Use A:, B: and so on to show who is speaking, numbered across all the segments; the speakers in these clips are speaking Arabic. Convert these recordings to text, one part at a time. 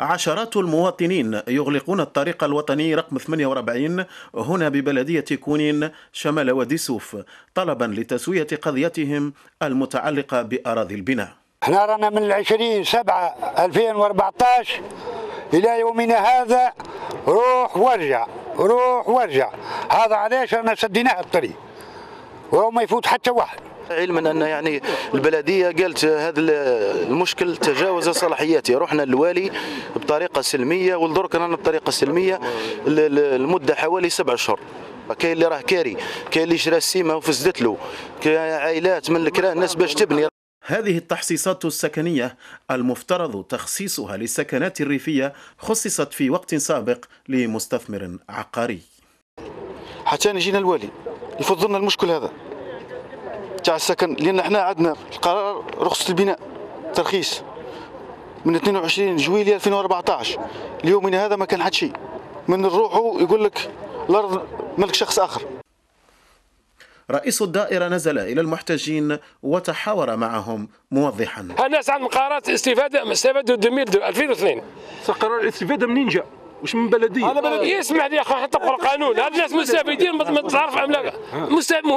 A: عشرات المواطنين يغلقون الطريق الوطني رقم 48 هنا ببلدية كونين شمال وادي سوف طلبا لتسوية قضيتهم المتعلقة بأراضي البناء.
B: إحنا رانا من 20 7 2014 إلى يومنا هذا روح وارجع روح وارجع هذا علاش رانا سديناها الطريق؟ وما يفوت حتى واحد.
C: علما أن يعني البلدية قالت هذا المشكل تجاوز صلاحياتي. رحنا للوالي بطريقة سلمية ولدرك رانا بطريقة سلمية المده حوالي سبع اشهر كاين اللي راه كاري كاين اللي شرا السيمة وفسدت له. عائلات من الكرا الناس باش تبني.
A: هذه التحصيصات السكنية المفترض تخصيصها للسكنات الريفية خصصت في وقت سابق لمستثمر عقاري.
C: حتى جينا الوالي يفضلنا لنا المشكل هذا. تاع السكن لأن إحنا عندنا القرار رخصة البناء ترخيص. من 22 جويلية 2014 اليومنا هذا ما كان حد شيء. من نروحوا يقول لك الأرض ملك شخص آخر.
A: رئيس الدائرة نزل إلى المحتجين وتحاور معهم موضحا.
D: الناس عندهم قرارات استفادة استفادوا 2002
E: قرار الاستفادة منين جاء؟ مش من بلديه
D: أنا بلديه يسمح لي يا أخي حتى القانون هاد الناس مستفيدين ما تعرف ام لا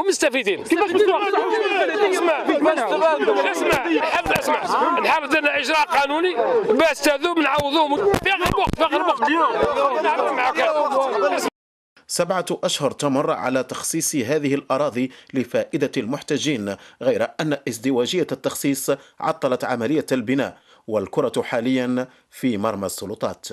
D: مستفيدين
E: كيفاش
D: اسمع اسمع اسمع نحاول درنا اجراء قانوني باش تاذوهم نعوضوهم في اخر وقت في اخر
A: وقت سبعة أشهر تمر على تخصيص هذه الأراضي لفائدة المحتجين غير أن ازدواجية التخصيص عطلت عملية البناء والكرة حاليا في مرمى السلطات